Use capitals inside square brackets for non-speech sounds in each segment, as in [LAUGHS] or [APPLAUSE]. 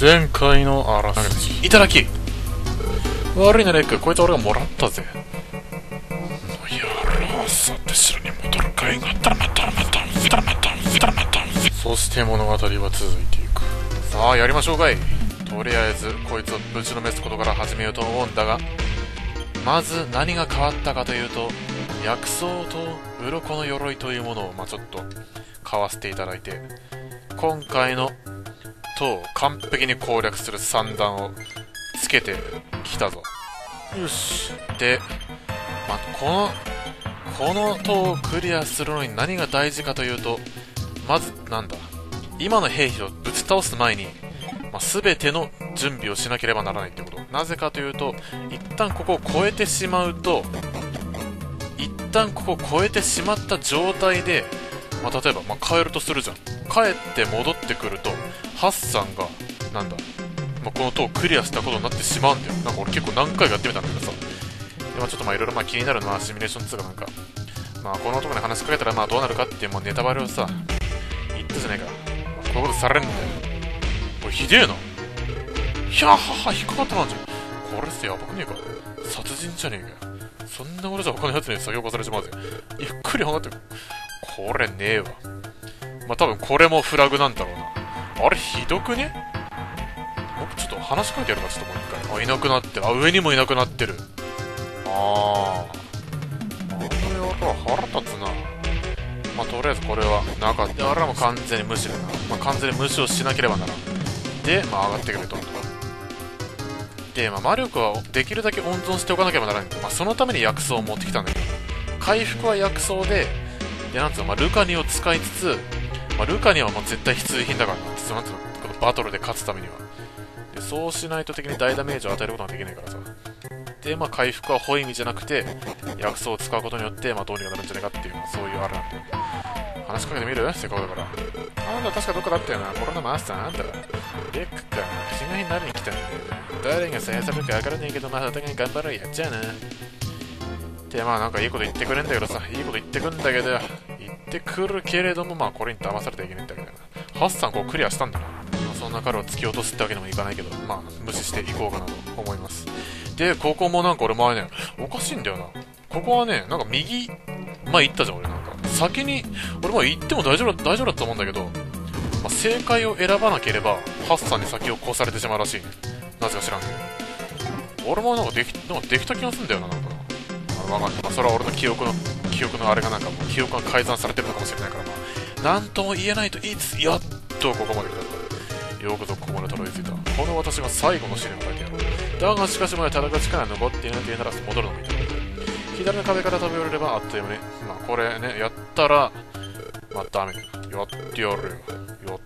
前回のあらすじいただき。悪いなレックこいつ俺がもらったぜ。やろさて城に戻る甲斐がたまたまたまたまたまたまたそして物語は続いていく。さあやりましょうかい。とりあえずこいつをぶちのめすことから始めようと思うんだがまず何が変わったかというと薬草と鱗の鎧というものを、まあ、ちょっと買わせていただいて今回の塔を完璧に攻略する三段をつけてきたぞ。よし。で、まあ、このこの塔をクリアするのに何が大事かというとまずなんだ今の兵士をぶち倒す前に、まあ、全ての準備をしなければならないってこと。なぜかというと一旦ここを越えてしまうと一旦ここを越えてしまった状態で、まあ、例えば、まあ、帰るとするじゃん。帰って戻ってくるとハッサンがなんだ、まあ、この塔をクリアしたことになってしまうんだよ。なんか俺結構何回かやってみたんだけどさ。で、まあ、ちょっとまあいろいろまあ気になるのはシミュレーションつうかなんか。まあこの男に話しかけたらまあどうなるかっていうもうネタバレをさ言ったじゃないか、まあ、こういうことされるんだよ。これひでえな。ひゃはは引っかかったなんじ。ゃこれってやばくねえか。殺人じゃねえかそんなことじゃ他のやつに作業化されちまうぜ。ゆっくり離ってこれねえわ。まあ多分これもフラグなんだろうな。あれひどくね？僕ちょっと話しかけてやるかちょっともう一回。あいなくなってる。あ上にもいなくなってる。あああの野郎腹立つな。まあとりあえずこれはなかった。俺らもう完全に無視だな、まあ、完全に無視をしなければならん。でまあ上がってくると。で、まあ、魔力はできるだけ温存しておかなければならないん。で、まあ、そのために薬草を持ってきたんだけど。回復は薬草ででなんつうの、まあ、ルカニを使いつつ、まあ、ルカニはもう絶対必需品だからな。そのなんつうのこのバトルで勝つためには。でそうしないと的に大ダメージを与えることができないからさ。で、まあ、回復はホイミじゃなくて薬草を使うことによって、まあ、どうにかなるんじゃないかっていうそういうあれなんで話しかけてみる？せっかくだから。あんた確かどっかだったよな。コロナマスターあんたレックか。気がになりに来たんだよ誰が採用されるか分からねえけどまあお互い頑張ろうやっちゃうな。でまあなんかいいこと言ってくれんだけどさ。いいこと言ってくんだけど。言ってくるけれどもまあこれに騙されてはいけないんだけどなハッサンこうクリアしたんだな、まあ、そんな彼を突き落とすってわけにもいかないけどまあ無視していこうかなと思います。でここもなんか俺前ねおかしいんだよな。ここはねなんか右前行ったじゃん俺なんか。先に俺も行っても大丈夫大丈夫だと思うんだけど、まあ、正解を選ばなければハッサンに先を越されてしまうらしい。なぜか知らんけど。俺もなんかできなんかできた気がするんだよななんか。なわかんない、まあ、それは俺の記憶の記憶のあれがなんかもう記憶が改ざんされてるのかもしれないからまあ。なんとも言えないと言いつつやっとここまで来たよくぞここまでたどり着いたこの私が最後の試練を書いてやるだがしかしまだ戦う力が残っていないというなら戻るのもいいと思う左の壁から飛び降りればあっという間にまあこれねやったらまあダメだやってやるよやってやる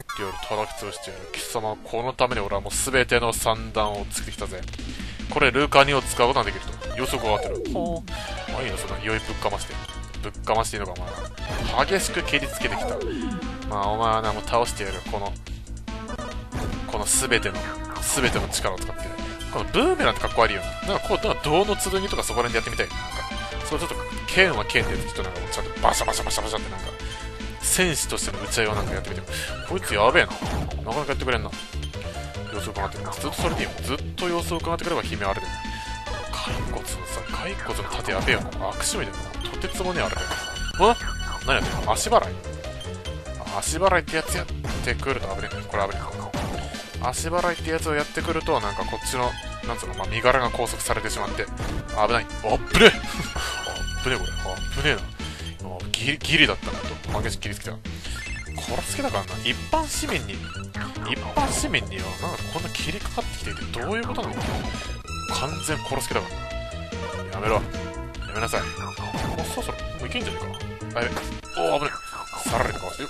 叩き潰してやる貴様このために俺はもう全ての三段をつけてきたぜこれルーカー2を使うことができると予測が上がってるほうまあいいのその酔いぶっかましてぶっかましていいのかお前。激しく蹴りつけてきた。まあお前はなもう倒してやるこのこの全ての全ての力を使って。このブーメランってかっこ悪いよな。なんかこうなんか銅の剣とかそこら辺でやってみたいな。んかそうちょっと剣は剣でちょっとなんかちゃんとバシャバシャバシャバシャってなんか戦士としての打ち合いをなんかやってみて。こいつやべえな。なかなかやってくれんな。様子を伺ってくれずっとそれでいいよ。ずっと様子を伺ってくれば姫あれで骸骨のさ骸骨の盾やべえよな。悪趣味だよな。とてつもねあれだよな何やってんの？足払い？足払いってやつやってくると危ねえこれ危ねえ足払いってやつをやってくるとなんかこっちのなんつうの、まあ、身柄が拘束されてしまって危ない。あっぶねえ。あっぶねえこれ。あっぶねえな。ギリギリだったなと。激し切りつけた。殺す気だからな。一般市民に一般市民にはなんかこんな切りかかってきていてどういうことなのか。完全殺す気だからな。やめろ。やめなさい。もうそろそろもういけんじゃねえか。あやべ。おお危ねえさらりとかわしてよ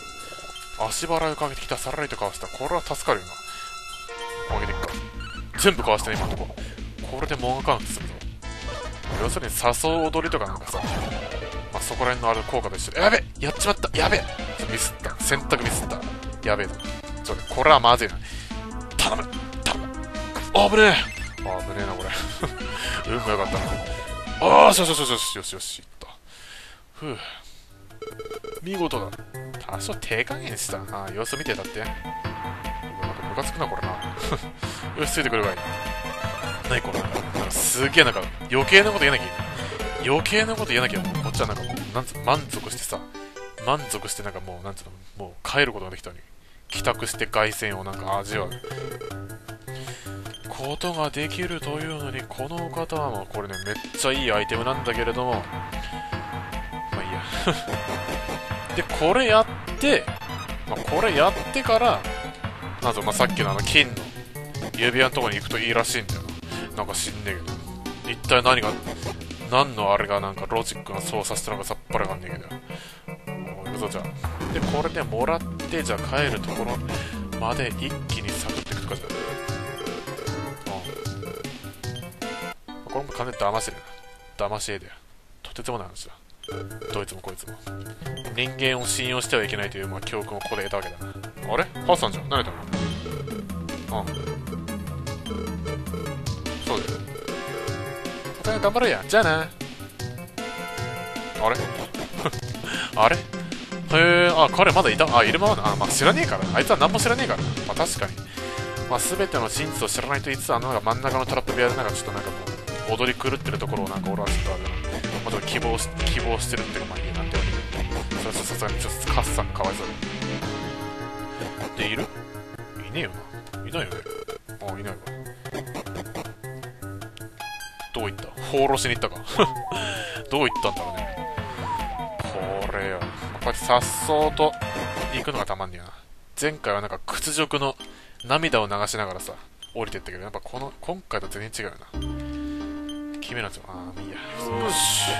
足払いをかけてきたさらりとかわした。これは助かるよな。上げていくか全部かわしてね今のとこ。これでもがかんってするぞ。要するに誘う踊りとかなんかさ。まあ、そこら辺のある効果と一緒で、やべやっちまった。やべ。ミスった。選択ミスった。やべえ。ちょ、これはまずいな。頼む。頼む。あぶねえ。あぶねえな、これ。運が良かった。な。ああよしよしよしよしよし、いった。ふう。見事だ。多少手加減した。ああ、様子見てたって。なんかムカつくな、これな。よし、ついてくるかい。なにこれなんか、すげえなんか、余計なこと言えなきゃ。余計なこと言えなきゃ、もうこっちはなんかもう、なんつ、満足してさ、満足してなんかもう、なんつうの、もう帰ることができたのに、帰宅して凱旋をなんか味わう。ことができるというのに、この方はもうこれね、めっちゃいいアイテムなんだけれども、まあいいや。[LAUGHS] で、これやって、まあ、これやってから、なんぞ、まあ、さっきのあの金の指輪のとこに行くといいらしいんだよな。なんか知んねえけど。一体何が、何のあれがなんかロジックが操作してるのかさっぱりわかんねえけど。もう行くぞ、じゃあ。で、これでもらって、じゃあ帰るところまで一気にサクっていくとかじゃこれも完全に騙してるな。騙し絵だよ。とてつもない話だ。どいつもこいつも。人間を信用してはいけないという、まあ、教訓をここで得たわけだな。あれ？ハッサンじゃん。何やったの？うん。そうだよ。お互い頑張れや。じゃあな。あれ？[LAUGHS] あれ？へえ、あ、彼まだいた？あ、いるままだ。あ、まあ、知らねえから。あいつは何も知らねえから。まあ、確かに。まあ、すべての真実を知らないといつあのなんか真ん中のトラップ部屋でなんかちょっとなんかもう、踊り狂ってるところをなんか。俺はちょっとあれ。まあ、希望、希望してるっていうか、まあいいなんてわけで。それはさすがにちょっとカッサンかわいそうだ。で、いるいね。えよな。いないよね。あ、いないわ。どういった？放浪しに行ったかどういった？んだろうね。これよ。こうやってさっそうと行くのがた？まんね。えな。前回はなんか屈辱の涙を流しながらさ、降りてった？けど、やっぱこの、今回と全然違うよな。決めなんですよ。あー、もういいや。よし。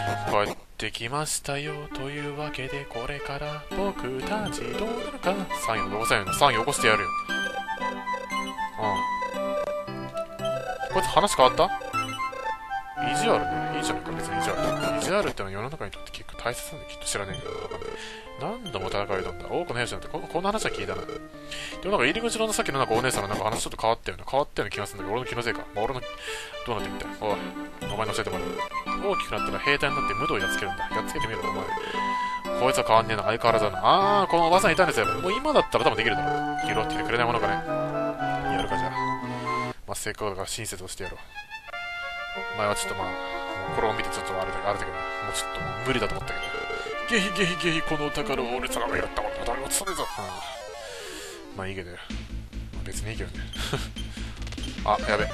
帰ってきましたよ。というわけで、これから僕たちどうなるか。サインを残さないよな。サイン起こしてやるよ。うん。こいつ話変わった？意地悪ね。いいじゃないか、別に意地悪。意地悪ってのは世の中にとって結構大切なんできっと知らねえけど。何度も戦い挑んだ。多くの兵士なんてこ、こんな話は聞いたな。でもなんか入り口のさっきのなんかお姉さんのなんか話ちょっと変わったよね。変わったような気がするんだけど、俺の気のせいか？まあ、俺の、どうなってみたい。おい、お前乗せてもらう。大きくなったら兵隊になって無道をやっつけるんだ。やっつけてみろ、お前。こいつは変わんねえな、相変わらずだな。あー、このおばさんいたんですよ。もう今だったら多分できるだろう。拾っててくれないものかね。やるか、じゃあ。まあ、せっかくだから親切をしてやろう。お前はちょっとまあ、もうこれを見てちょっとあれだあれだけど、もうちょっと無理だと思ったけど。ゲヒゲヒゲヒ、この宝を俺様がやったもんだ。誰もつねえぞ。うんまあいいけど。まあ別にいいけどね。あ、やべ。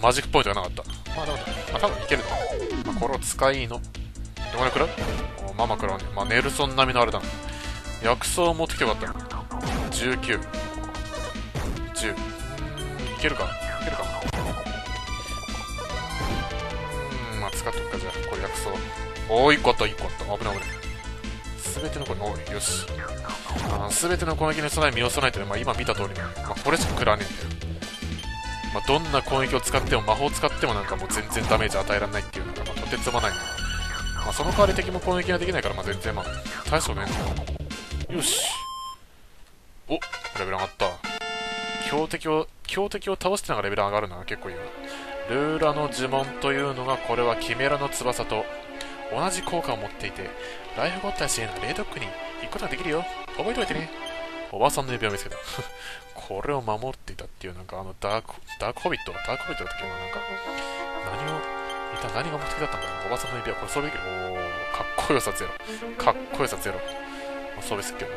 マジックポイントがなかった。まあでも、まあ多分いけるとまあこれを使いの。どこに食らうママ食らうね。まあネルソン並みのあれだな。薬草を持ってきてよかった。19。10。いけるかいけるかなうん、まあ使っとくか、じゃあ。これ薬草。おー、1個あった、1個あった。危ない危ない。すべてのこれ、おい、よし。すべての攻撃に備え身を備えてる。まあ今見た通りね。まあこれしか食らわねえんだよ。まあどんな攻撃を使っても、魔法を使ってもなんかもう全然ダメージ与えられないっていうのが、まあとてつもないな。まあその代わり敵も攻撃ができないから、まあ全然まあ、大したことねえんだよ。よし。お、レベル上がった。強敵を、強敵を倒してながらレベル上がるのは結構いいわ。ルーラの呪文というのが、これはキメラの翼と同じ効果を持っていて、ライフゴッタシへのレイドックに行くことができるよ。覚えておいてね。おばさんの指輪を見つけた。[LAUGHS] これを守っていたっていう、なんかあのダーク、ダークホビットダークホビットだったけななんか、何を、一体何が目的だったんだろうおばさんの指輪、これ装備できる。おー、かっこよさゼロ。かっこよさゼロ。まあ、装備すっけど。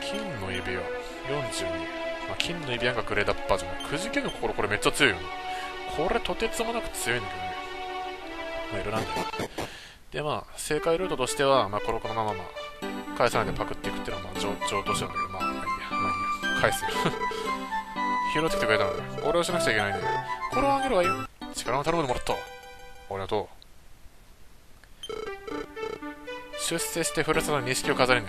金の指輪、42。まあ、金の指輪がグレーダッバージョン。くじけの心、これめっちゃ強いよな。これとてつもなく強いんだけどね。まあ、いろいろなんだよ。で、まあ、正解ルートとしては、まあ、これこのまま、まあ、返さないでパクっていくっていうのは、まあ、上上等してるんだけど、まあ、まあいいや、まあいいや、返すよ。[LAUGHS] 拾ってきてくれたので、俺をしなくちゃいけないんで、これをあげるわよ。力の頼むでもらった。ありがとう。出世してふるさとの錦を飾りね。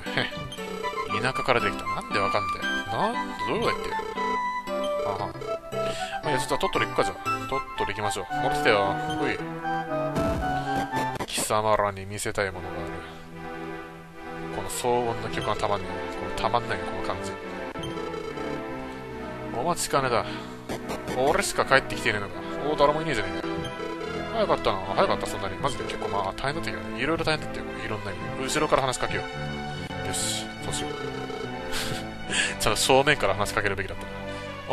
田舎からできた。なんでわかんだよ。なん、どういうことやってあは。まあ、いや、ちょっとトットリ行くか、じゃあ。トットリ行きましょう。持ってたよ。ほい。様らに見せたいものがある。この騒音の曲がたまんねえ。このたまんない、この感じ。お待ちかねだ。俺しか帰ってきてねえのか。おお、誰もいねえじゃねえか。早かったな。早かった、そんなに。マジで結構まあ、大変だったけどね。いろいろ大変だったよ。いろんな意味。後ろから話しかけよう。よし、そうしよう。ちゃんと正面から話しかけるべきだったな。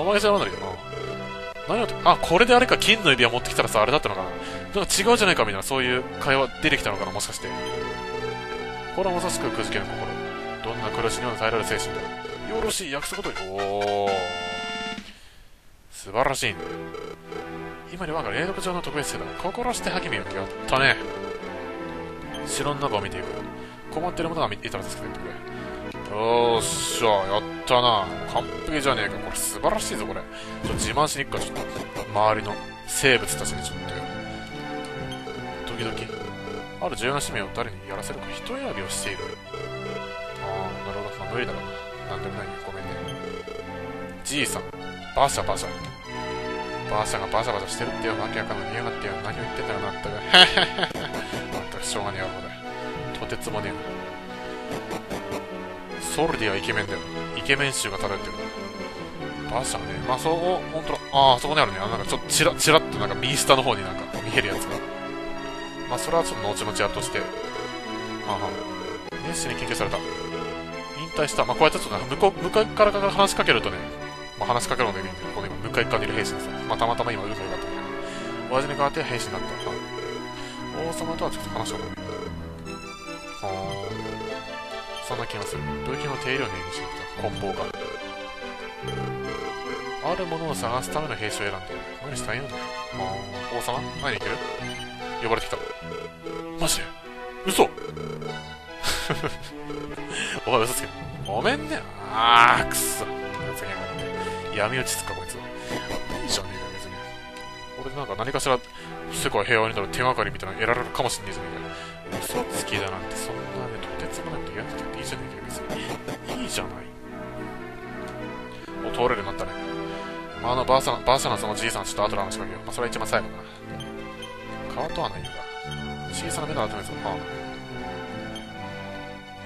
お前じゃないんだな。何やって、あ、これであれか、金の指輪持ってきたらさ、あれだったのかな。んか違うじゃないかみたいな、そういう会話出てきたのかな、もしかして。これはまさしくくじけの心。どんな苦しみにも耐えられる精神だ。よろしい、約束通り。おー。素晴らしいね。今に我が霊力上の特別性だ。心して励みよ。やったね。城の中を見ていく。困ってる者がいたら助けてくれ。よっしゃ、やったな。完璧じゃねえか。これ素晴らしいぞ、これ。ちょっと自慢しに行くか、ちょっと。周りの生物たちにちょっと。時々。ある重要な使命を誰にやらせるか人選びをしている。ああ、なるほど。まあ、無理だろうな。なんでもないよ。ごめんね。じいさん。バシャバシャ。バシャがバシャバシャしてるってよ。わけわかんない。見やがってよ。何を言ってんだよな、ったく。まったくしょうがねえよ、これ。とてつもねえな。ソルディはイケメンだよ。イケメン臭が漂ってる。バシャね。まあ、そう、ほんとだ。ああ、そこにあるね。あなんかちょっとチラ、チラっとなんかミースタの方になんか見えるやつが。まあ、それはちょっと後々やるとして。まあ、熱心に研究された。引退した。まあ、こうやってちょっと向こう、向かいから話しかけるとね、まあ、話しかけるのでいいんだよ。この今、向かい側にいる兵士にさ。まあ、たまたま今、運が良かったんだけど。親父に代わって兵士になった。王様とはちょっと話しようかね。はあ。そんな気がする。武器の手入れを念にしなくた。梱包か。あるものを探すための兵士を選んで、何したいいんだよ。あ王様？会いに行ける？呼ばれてきた。マジで？嘘 [LAUGHS] お前嘘つけ。ごめんね。あー、くっそ。闇落ちつか、こいつは。いいじゃねえか、別に。俺なんか何かしら、世界平和になる手がかりみたいなの得られるかもしんねえじゃねえか。嘘つきだなんて、そんなね、とてつもないことやってていいじゃねえか、別に。いいじゃない。もう通れるようになったね。まあ、あの、バーサナ、バーサナそのじいさんちょっと後で話しかけよう。まあ、それは一番最後だな。川とはないんだ。小さな目の集めぞ。はあ、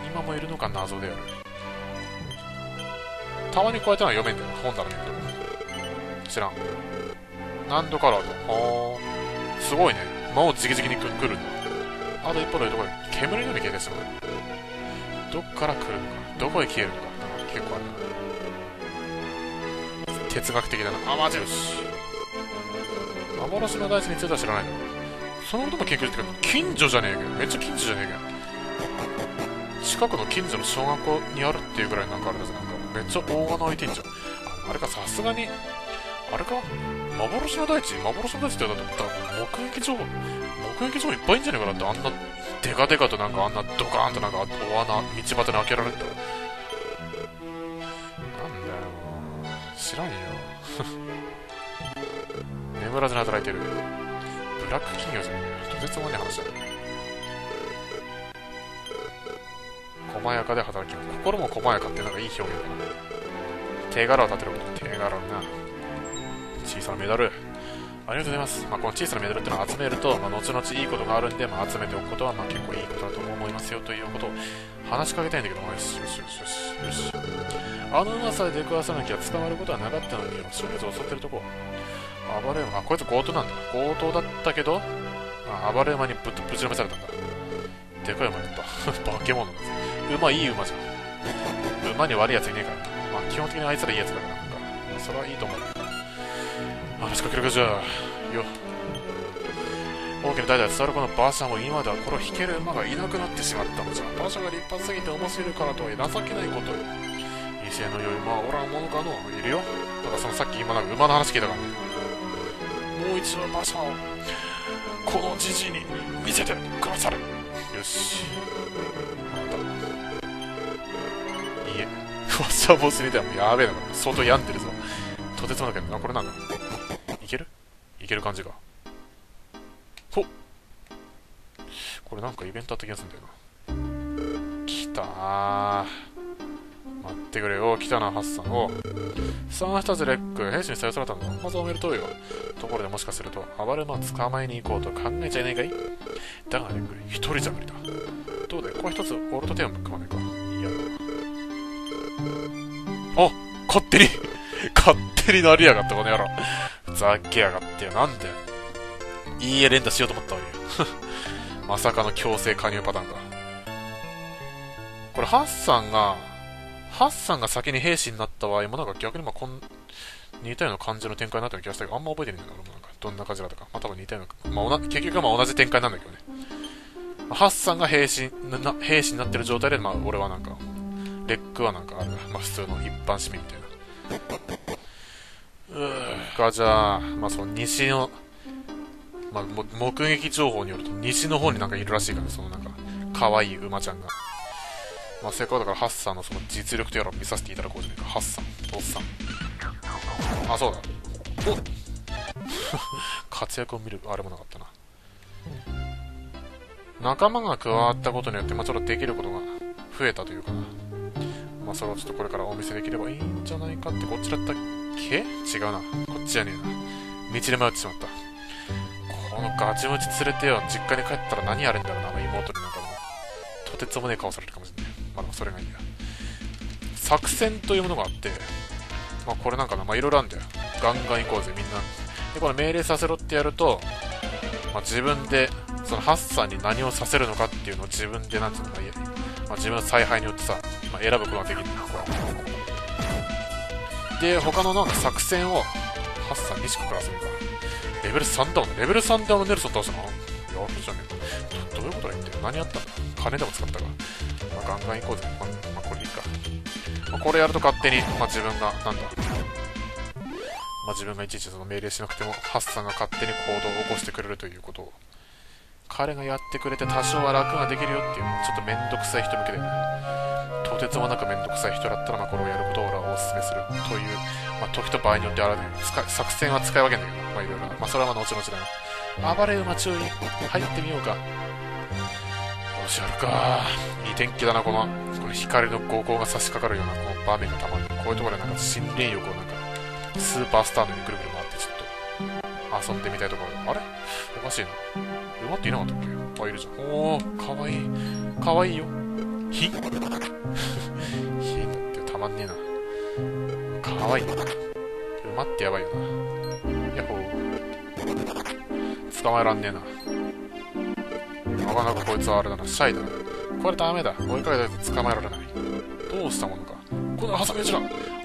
今もいるのか謎である。たまにこうやってのは読めんだよ。本棚見ると。知らん。何度カラーと。はあ。すごいね。魔を直々に来るんだ。あと一歩のところで煙のみ消えてしまう。どっから来るのか。どこへ消えるのか。か結構あるな。哲学的だな。あ、マジよし。幻の大地については知らないんだろう。そのことも研究してる近所じゃねえけど、めっちゃ近所じゃねえけど。近くの近所の小学校にあるっていうぐらいなんかあれだぜ、なんかめっちゃ大穴開いてんじゃん。あれか、さすがに、あれか？幻の大地？幻の大地ってだって目撃情報、目撃情報いっぱいいんじゃねえかなって、あんな、デカデカとなんかあんなドカーンとなんか大穴、道端に開けられた。なんだよ、知らんよ。[LAUGHS] 眠らずに働いてる。ラック企業じゃねえ。とてつもない話だ。細やかで働きます。心も細やかってなんかいい表現だな。手柄を立てること。手柄な。小さなメダル。ありがとうございます。まあ、この小さなメダルってのを集めると、まあ、後々いいことがあるんで、まあ、集めておくことは、まあ、結構いいことだと思いますよということを話しかけたいんだけど、よしよしよしよしよし。あの噂で出くわさなきゃ捕まることはなかったのに、衝撃を襲ってるとこ。暴れ馬、あ、こいつ強盗なんだ。強盗だったけど、あ暴れ馬にぶぶちのめされたんだ。でかい馬だった。化け物だぜ。馬いい馬じゃん。馬に悪い奴いねえから。まあ基本的にあいつらいい奴だから。なんか、それはいいと思う。話しかけるかじゃあ、よ。大きな代々伝わるこの馬車も今ではこれを引ける馬がいなくなってしまったのじゃ。馬車が立派すぎて面白いからとは情けないことよ。威勢の良い馬はおらんものかのいるよ。だからそのさっき今なんか馬の話聞いたからね。もう一度馬車をこのじじいに見せてくださる。よし。いいえ。馬車ボスにでもやべえな相当病んでるぞ。とてつもなくあこれなんだいける？いける感じがほこれなんかイベントあった気がするんだよな。来たー。待ってくれよ、来たな、ハッサン。を。さあ、一つレック、兵士にさよされたんだ。まずおめでとうよ。ところでもしかすると、暴れ馬捕まえに行こうと考えちゃいないかい？だがレック、一人じゃ無理だ。どうだい？これ一つ、俺と手を組まないか？いやあ勝手に勝手になりやがった、この野郎。ふざけやがってよ、なんで？いいえ、連打しようと思ったわけよ。まさかの強制加入パターンか。これ、ハッサンが、ハッサンが先に兵士になった場合もなんか逆にまあこん似たような感じの展開になったような気がしたけど、あんま覚えてないんだよ俺もなんかどんな感じだったか。まあ多分似たような、まあ、結局はまあ同じ展開なんだけどね。ハッサンが兵士な兵士になってる状態で、まあ俺はなんか、レックはなんかあれだ、まあ普通の一般市民みたいな。うーか、じゃあ、まあその西の、まあ、目撃情報によると西の方になんかいるらしいから、そのなんか、可愛い馬ちゃんが。まあ、せっかくだからハッサンのその実力とやらを見させていただこうじゃないか。ハッサン、おっさん。あ、そうだ。お [LAUGHS] 活躍を見る、あれもなかったな。仲間が加わったことによって、まあ、ちょっとできることが増えたというかな。まあ、それをちょっとこれからお見せできればいいんじゃないかって、こっちだったっけ？違うな。こっちじゃねえな。道で迷ってしまった。このガチムチ連れてよ、実家に帰ったら何やるんだろうな、あの妹になんかもう。とてつもねえ顔されるかもしれない。まあ、それがいいや。作戦というものがあって、まあ、これなんかな、まあ、いろいろあるんだよ。ガンガン行こうぜ、みんな。で、これ命令させろってやると、まあ、自分で、そのハッサンに何をさせるのかっていうのを自分で、なんつうの、まあ、まあ、自分の采配によってさ、まあ、選ぶことができるんだよ、これ。で、他のなんか作戦を、ハッサン西子からするか。レベル3だもんね。レベル3であのネルソン倒したの？やるじゃねえか。どういうことだ言って何やったの金でも使ったか。ガンガン行こうぜ。まあ、これでいいか。まあ、これやると勝手に、まあ、自分が、なんだ。まあ、自分がいちいちその命令しなくても、ハッサンが勝手に行動を起こしてくれるということを、彼がやってくれて多少は楽ができるよっていう、ちょっとめんどくさい人向けで、とてつもなくめんどくさい人だったら、まあ、これをやることを俺はお勧めするという、まあ、時と場合によってあらね作戦は使い分けんだけど、まあ、いろいろな。まあ、それはま、後々だな。暴れ馬注意、入ってみようか。よし、やるか。いい天気だな、この、この光の高校が差し掛かるような、この場面がたまに。こういうところでなんか心霊欲をなんか、スーパースターのようにぐるぐる回ってちょっと、遊んでみたいところあれ？おかしいな。馬っていなかったっけ？あ、いるじゃん。おー、かわいい。かわいいよ。ひひんだってたまんねえな。かわいい。馬ってやばいよな。ヤッホー。捕まえらんねえな。なかなかこいつはあれだな。シャイだな。これダメだ。追いかけたやつ捕まえられない。どうしたものか。このハサミ打ちだ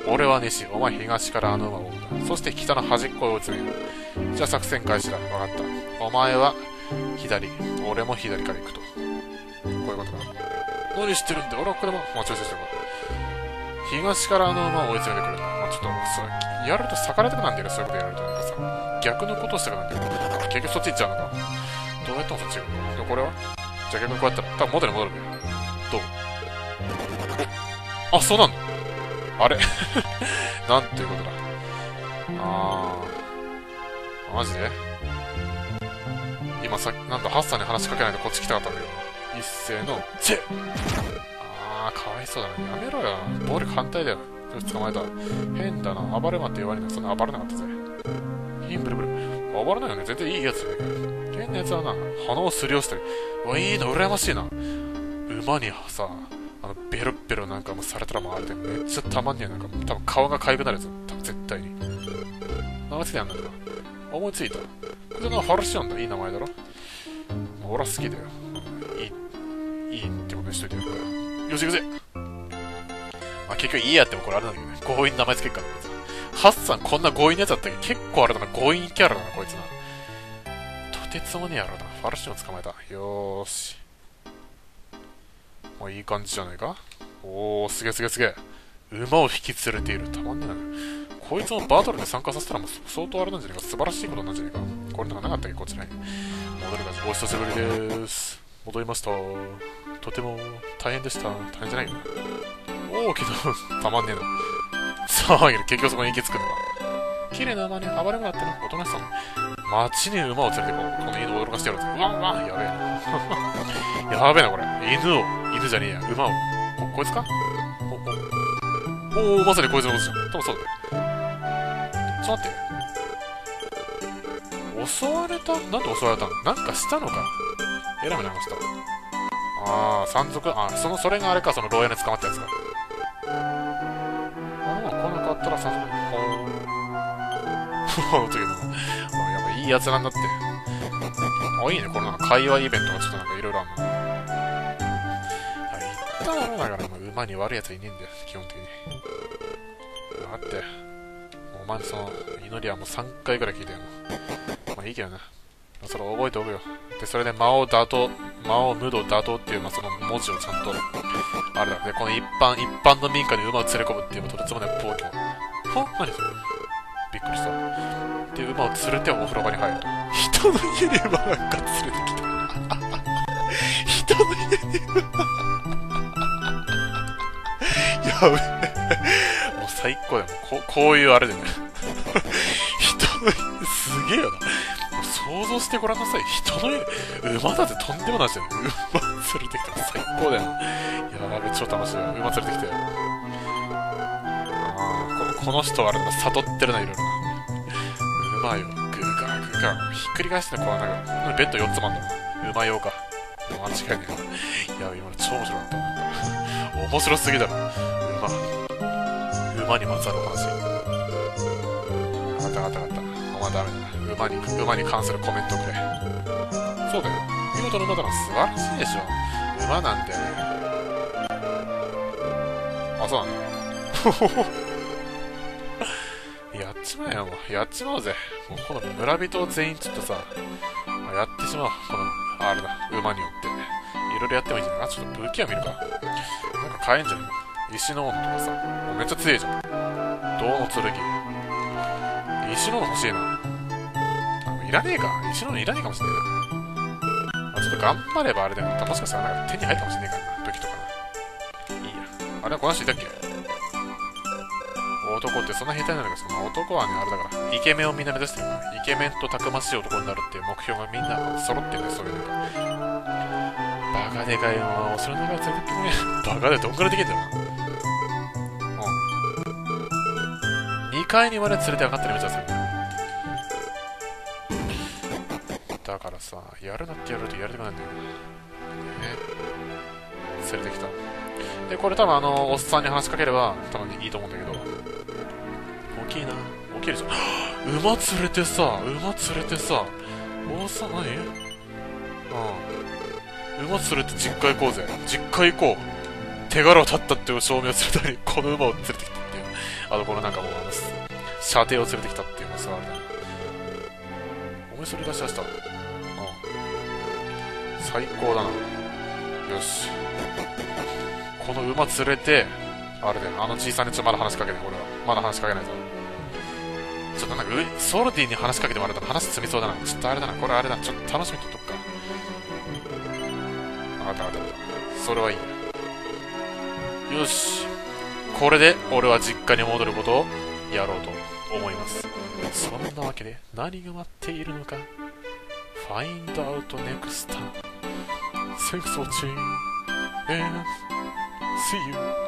俺は西、お前東からあの馬を追うんだ。そして北の端っこを追い詰める。じゃあ作戦開始だ。わかった。お前は左、俺も左から行くと。こういうことか。何知ってるんだ？俺はこれも、まあ、ちょいちょいしてる東からあの馬を追い詰めてくるんだ。まあ、ちょっと、そやると逆らいたくなんだよね、そういうことやると。なんかさ、逆のことしたくなんだよ。結局そっち行っちゃうのか。ってもそっち行くのでもこれは？じゃあ逆にこうやったら、多分元に戻るんだよ。どう？おあ、そうなんだ。あれ？[LAUGHS] なんていうことだ。あー。マジで？今さ、なんとハッサンに話しかけないでこっち来たかったんだけど。一斉の、チェあー、かわいそうだな。やめろよ。暴力反対だよ。よし、捕まえた。変だな。暴れまって言われない。そんな暴れなかったぜ。ヒンブルブル。暴れないよね。全然いいやつじゃねえか。変なやつはな、鼻をすり寄せたり。うわ、いいな、羨ましいな。馬にさ、あの、ベロッベロなんかもされたらもうあれでめっちゃたまんねえ。なんか、多分顔が痒くなるやつ。多分絶対に。名前つけてやんだけど。思いついた。これな、ファルシオンだ。いい名前だろ。俺は好きだよ。いい、いいってことにしといてやるから。よし行くぜまあ結局いいやってもこれあれなんだけどね。強引な名前つけっからさ。ハッサンこんな強引なやつだったっけ？結構あれだな。強引キャラだな、こいつな。とてつもねえやろな。ファルシオン捕まえた。よーし。まあいい感じじゃないか？おー、すげえすげえすげえ。馬を引き連れている。たまんねえな。こいつもバトルで参加させたらもう相当あれなんじゃないか？素晴らしいことなんじゃないか？これなんかなかったっけ？こっちらに。戻る感じ。お久しぶりでーす。戻りました。とても大変でした。大変じゃないよ。おー、けど、たまんねえな。さあ、結局そこに行き着くのか。綺麗な馬に暴れ馬だっての。おとなしそう街に馬を連れてこう。この犬を驚かしてやるんですうわうわやべえな。[LAUGHS] やべえな、これ。犬を、犬じゃねえや。馬を。こ、こいつか？お、お。まさにこいつのことじゃん。多分そうだよ。ちょっと待って。襲われた？なんで襲われたの？なんかしたのか？えらい目になりました。あー、山賊、あ、その、それがあれか、その牢屋に捕まったやつか。あ、もう、ほー。ほー、というのも、あやばい、いいやつなんだって。あ、いいね、このなんか会話イベントがちょっとなんかいろいろあるの。はい、だろだから、馬に悪い奴いねえんだよ、基本的に。待って。お前その、祈りはもう3回ぐらい聞いたよ。まあいいけどな。それ覚えておくよ。で、それで魔王打倒、魔王無道打倒っていう、まあ、その文字をちゃんと、あれだ。で、この一般、一般の民家に馬を連れ込むっていう、とてつもない暴挙。ほん何それ？びっくりした。で、馬を連れてお風呂場に入ると。人の家に馬なんか連れてきた。人の家に馬 [LAUGHS] やべえ。もう最高だよ。ここういうあれでね。人の家、すげえよな。想像してごらんなさい。人の家、馬だってとんでもないですよ。馬連れてきたら最高だよ。やべ、超楽しい。馬連れてきて。この人はあれだ、悟ってるな、いろいろな。馬よ。グーガーグーガー。ひっくり返してね、このなんか、ベッド4つもあんだもん。馬用か。間違いない。いや、今の超面白かった。面白すぎだろ。馬。馬にまつわる話。あったあったあった。お前ダメだ。馬に、馬に関するコメントくれ。そうだよ。見事な馬だな。素晴らしいでしょ。馬なんて。あ、そうなのやっちまえよ、もう。やっちまおうぜ。もうこの村人全員ちょっとさま、やってしまう。この、あれだ、馬によって。いろいろやってもいいんじゃない？あ、ちょっと武器は見るか。なんか買えんじゃん。石の斧とかさ。めっちゃ強いじゃん。銅の剣。石の斧欲しいな。いらねえか。石のいらねえかもしれない。まあ、ちょっと頑張ればあれだよ。もしかしたらなんか手に入るかもしれねえからな。武器とかな。いいや。あれはこの人いたっけ？男ってそんな下手なのか、その男はね、あれだから、イケメンをみんな目指してるから、イケメンとたくましい男になるっていう目標がみんな揃ってるね、そういうのが。バカでかいのお城の中連れてってくれ。バカでどんくらいできるんだよな。うん。2階にまで連れて上がってるみたいですよ。だからさ、やるなってやるとやりたくないんだよね。連れてきた。で、これ多分あの、おっさんに話しかければ、多分いいと思うんだけど、きいでしょ。馬連れてさ、馬連れてさ、おっさん何うん。馬連れて実家行こうぜ。実家行こう。手柄を立ったっていう証明をするために、[LAUGHS] この馬を連れてきたっていう。あと、このなんかもう、射程を連れてきたっていうのがあれだね。お前それ出し出したうん。最高だな。よし。この馬連れて、あれだよ、あのじいさんにちょっとまだ話しかけて、俺は。まだ話しかけないぞ。ちょっとなんか、ソルディに話しかけてもらったら話進みそうだな。ちょっとあれだな、これあれだ。ちょっと楽しみとっとくか。あったあったあった。それはいいよし。これで、俺は実家に戻ることをやろうと思います。そんなわけで、何が待っているのか。Find out next time. Thanks for watching and see you.